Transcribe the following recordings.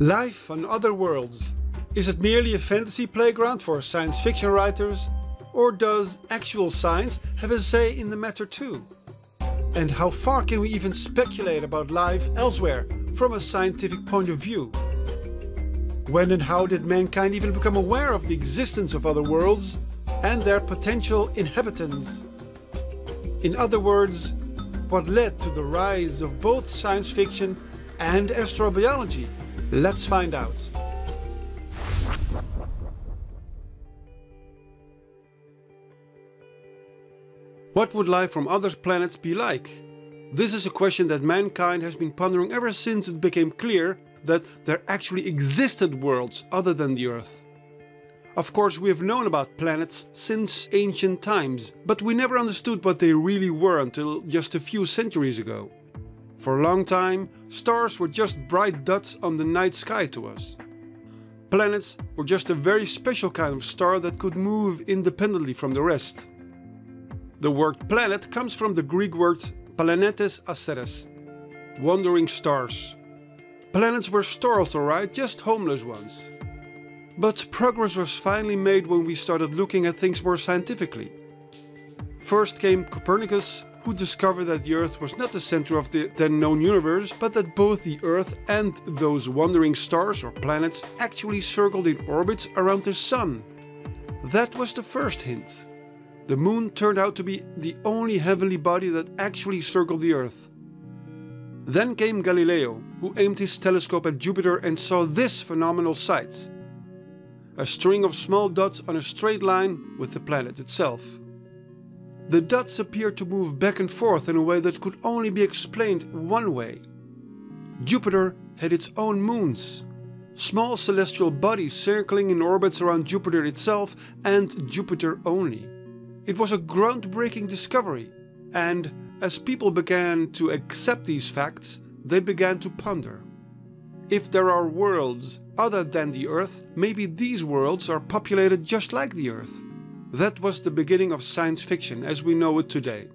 Life on other worlds. Is it merely a fantasy playground for science fiction writers? Or does actual science have a say in the matter too? And how far can we even speculate about life elsewhere from a scientific point of view? When and how did mankind even become aware of the existence of other worlds and their potential inhabitants? In other words, what led to the rise of both science fiction and astrobiology? Let's find out. What would life from other planets be like? This is a question that mankind has been pondering ever since it became clear that there actually existed worlds other than the Earth. Of course, we have known about planets since ancient times, but we never understood what they really were until just a few centuries ago. For a long time, stars were just bright dots on the night sky to us. Planets were just a very special kind of star that could move independently from the rest. The word planet comes from the Greek word planetes asteres, wandering stars. Planets were stars alright, just homeless ones. But progress was finally made when we started looking at things more scientifically. First came Copernicus who discovered that the Earth was not the center of the then known universe, but that both the Earth and those wandering stars or planets actually circled in orbits around the Sun. That was the first hint. The Moon turned out to be the only heavenly body that actually circled the Earth. Then came Galileo, who aimed his telescope at Jupiter and saw this phenomenal sight a string of small dots on a straight line with the planet itself. The dots appeared to move back and forth in a way that could only be explained one way. Jupiter had its own moons, small celestial bodies circling in orbits around Jupiter itself and Jupiter only. It was a groundbreaking discovery, and as people began to accept these facts, they began to ponder. If there are worlds other than the Earth, maybe these worlds are populated just like the Earth. That was the beginning of science fiction as we know it today.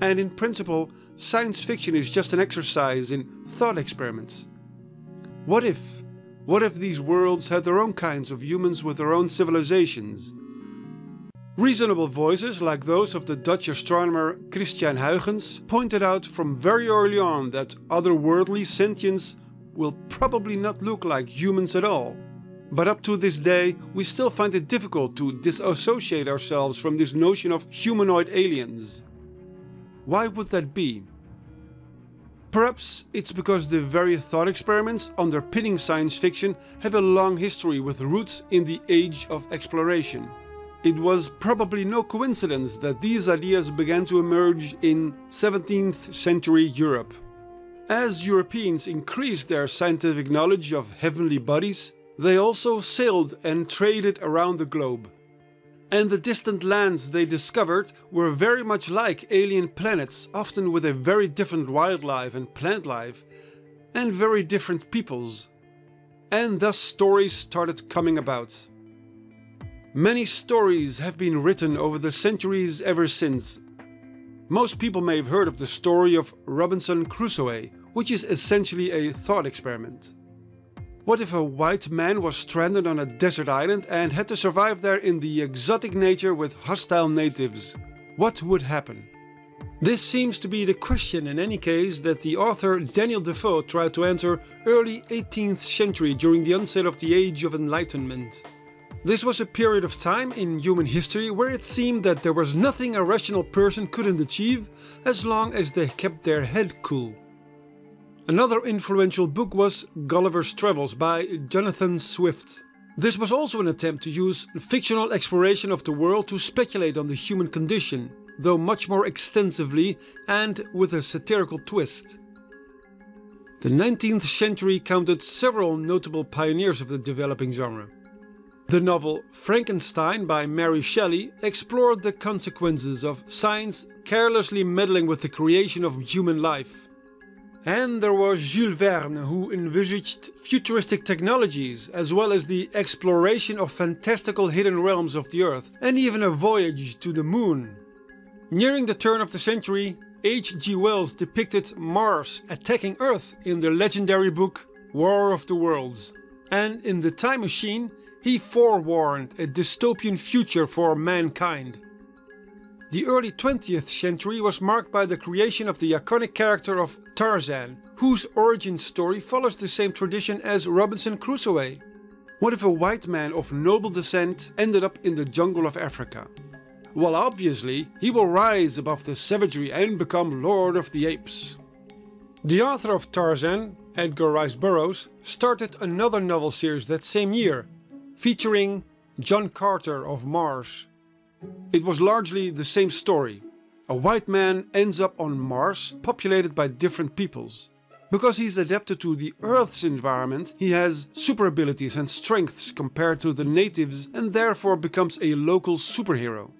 And in principle, science fiction is just an exercise in thought experiments. What if? What if these worlds had their own kinds of humans with their own civilizations? Reasonable voices, like those of the Dutch astronomer Christian Huygens, pointed out from very early on that otherworldly sentience will probably not look like humans at all. But up to this day, we still find it difficult to disassociate ourselves from this notion of humanoid aliens. Why would that be? Perhaps it's because the very thought experiments underpinning science fiction have a long history with roots in the age of exploration. It was probably no coincidence that these ideas began to emerge in 17th century Europe. As Europeans increased their scientific knowledge of heavenly bodies, they also sailed and traded around the globe. And the distant lands they discovered were very much like alien planets, often with a very different wildlife and plant life, and very different peoples. And thus stories started coming about. Many stories have been written over the centuries ever since. Most people may have heard of the story of Robinson Crusoe, which is essentially a thought experiment. What if a white man was stranded on a desert island and had to survive there in the exotic nature with hostile natives? What would happen? This seems to be the question in any case that the author Daniel Defoe tried to answer early 18th century during the onset of the Age of Enlightenment. This was a period of time in human history where it seemed that there was nothing a rational person couldn't achieve as long as they kept their head cool. Another influential book was Gulliver's Travels by Jonathan Swift. This was also an attempt to use fictional exploration of the world to speculate on the human condition, though much more extensively and with a satirical twist. The 19th century counted several notable pioneers of the developing genre. The novel Frankenstein by Mary Shelley explored the consequences of science carelessly meddling with the creation of human life. And there was Jules Verne, who envisaged futuristic technologies, as well as the exploration of fantastical hidden realms of the Earth, and even a voyage to the Moon. Nearing the turn of the century, H.G. Wells depicted Mars attacking Earth in the legendary book War of the Worlds. And in The Time Machine, he forewarned a dystopian future for mankind. The early 20th century was marked by the creation of the iconic character of Tarzan, whose origin story follows the same tradition as Robinson Crusoe. What if a white man of noble descent ended up in the jungle of Africa? Well, obviously, he will rise above the savagery and become Lord of the Apes. The author of Tarzan, Edgar Rice Burroughs, started another novel series that same year, featuring John Carter of Mars. It was largely the same story. A white man ends up on Mars, populated by different peoples. Because he's adapted to the Earth's environment, he has super abilities and strengths compared to the natives and therefore becomes a local superhero.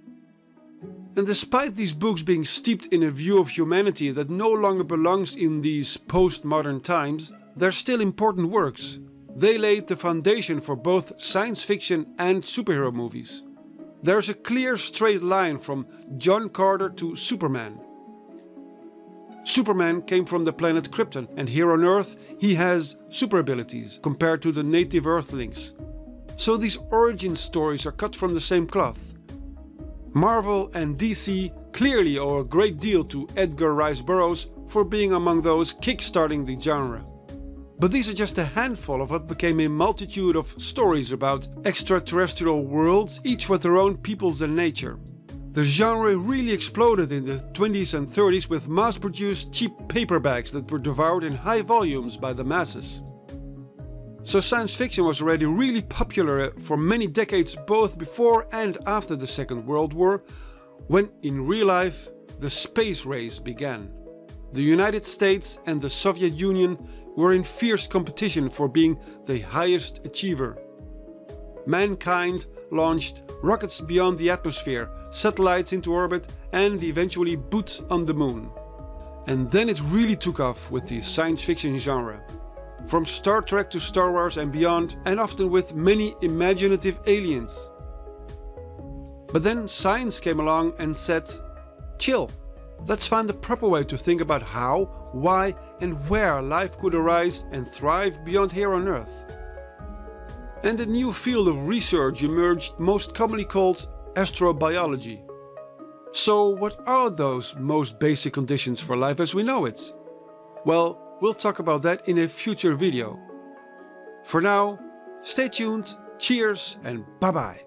And despite these books being steeped in a view of humanity that no longer belongs in these postmodern times, they're still important works. They laid the foundation for both science fiction and superhero movies. There's a clear straight line from John Carter to Superman. Superman came from the planet Krypton, and here on Earth he has super abilities compared to the native Earthlings. So these origin stories are cut from the same cloth. Marvel and DC clearly owe a great deal to Edgar Rice Burroughs for being among those kickstarting the genre. But these are just a handful of what became a multitude of stories about extraterrestrial worlds, each with their own peoples and nature. The genre really exploded in the 20s and 30s with mass produced cheap paperbacks that were devoured in high volumes by the masses. So science fiction was already really popular uh, for many decades both before and after the Second World War, when in real life the space race began. The United States and the Soviet Union were in fierce competition for being the highest achiever. Mankind launched rockets beyond the atmosphere, satellites into orbit and eventually boots on the moon. And then it really took off with the science fiction genre. From Star Trek to Star Wars and beyond, and often with many imaginative aliens. But then science came along and said, chill, Let's find the proper way to think about how, why and where life could arise and thrive beyond here on Earth. And a new field of research emerged most commonly called astrobiology. So what are those most basic conditions for life as we know it? Well, we'll talk about that in a future video. For now, stay tuned, cheers and bye bye.